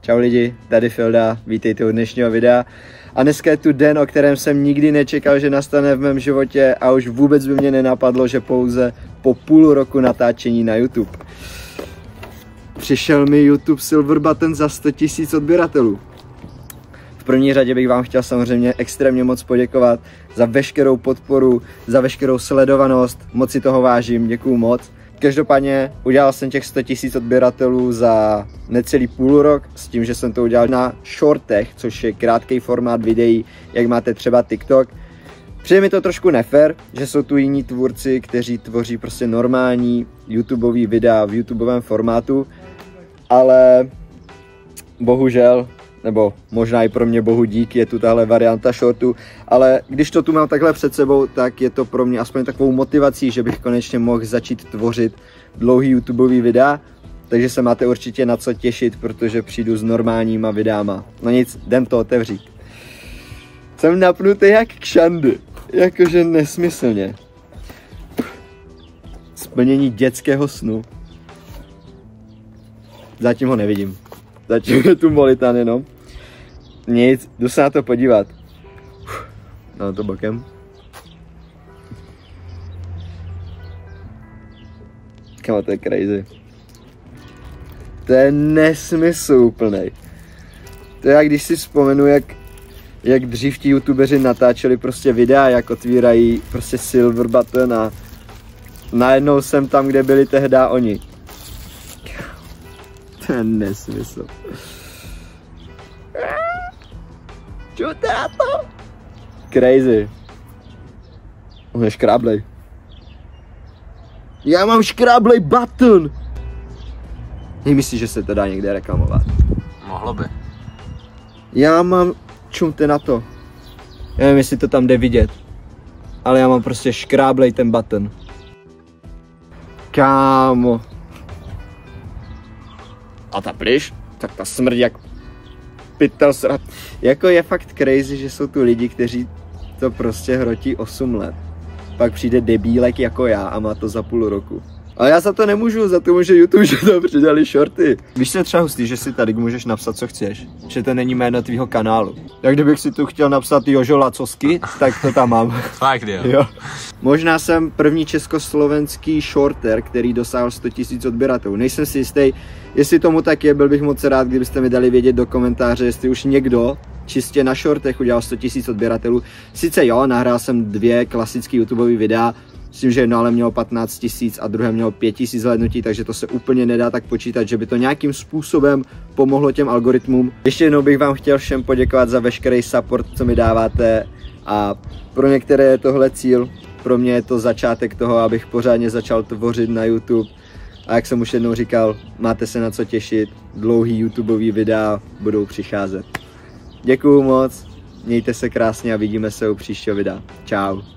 Čau lidi, tady Filda, vítejte u dnešního videa. A dneska je tu den, o kterém jsem nikdy nečekal, že nastane v mém životě a už vůbec by mě nenapadlo, že pouze po půl roku natáčení na YouTube. Přišel mi YouTube Silver Button za 100 000 odběratelů. V první řadě bych vám chtěl samozřejmě extrémně moc poděkovat za veškerou podporu, za veškerou sledovanost, moc si toho vážím, děkuju moc. Každopádně udělal jsem těch 100 000 odběratelů za necelý půl rok s tím, že jsem to udělal na shortech, což je krátký formát videí, jak máte třeba TikTok. Přijde mi to trošku nefer, že jsou tu jiní tvůrci, kteří tvoří prostě normální YouTubeový videa v YouTubeovém formátu, ale bohužel nebo možná i pro mě bohu dík, je tu tahle varianta shortu, ale když to tu mám takhle před sebou, tak je to pro mě aspoň takovou motivací, že bych konečně mohl začít tvořit dlouhý YouTubeový videa, takže se máte určitě na co těšit, protože přijdu s normálníma videama. No nic, jdem to otevřít. Jsem napnutý jak kšandy, jakože nesmyslně. Splnění dětského snu. Zatím ho nevidím. Zatím je tu molitan jenom. Nic, jdu se na to podívat. No to bokem. Kamo, to je crazy. To je nesmysl úplnej. To je když si vzpomenu, jak, jak dřív ti youtubeři natáčeli prostě videa, jak otvírají prostě silver button a najednou jsem tam, kde byli tehdy oni. To je nesmysl. Čujte na to? Crazy. On je škráblej. Já mám škráblej button. Nemyslíš, že se to dá někde reklamovat? Mohlo by. Já mám, čumte na to. Já nevím, jestli to tam jde vidět. Ale já mám prostě škráblej ten button. Kámo. A ta pryš? Tak ta smrdí jak pytel srat. Jako je fakt crazy, že jsou tu lidi, kteří to prostě hrotí 8 let. Pak přijde debílek jako já a má to za půl roku. A já za to nemůžu, za to může YouTube, že to přidali shorty. Víš, co je třeba hustý, že si tady můžeš napsat, co chceš. Že to není jméno tvýho kanálu. Tak kdybych si tu chtěl napsat Jožo Lacosky, tak to tam mám. Fakt jo. jo. Možná jsem první československý shorter, který dosáhl 100 000 odběratelů. Nejsem si jistý, jestli tomu tak je, byl bych moc rád, kdybyste mi dali vědět do komentáře, jestli už někdo čistě na shortech udělal 100 000 odběratelů. Sice jo, nahrál jsem dvě klasické YouTube videa, s tím, že jedno ale mělo 15 tisíc a druhé mělo 5 tisíc hlednutí, takže to se úplně nedá tak počítat, že by to nějakým způsobem pomohlo těm algoritmům. Ještě jednou bych vám chtěl všem poděkovat za veškerý support, co mi dáváte a pro některé je tohle cíl, pro mě je to začátek toho, abych pořádně začal tvořit na YouTube. A jak jsem už jednou říkal, máte se na co těšit, dlouhý YouTubeový videa budou přicházet. Děkuju moc, mějte se krásně a vidíme se u příštího videa. Ciao.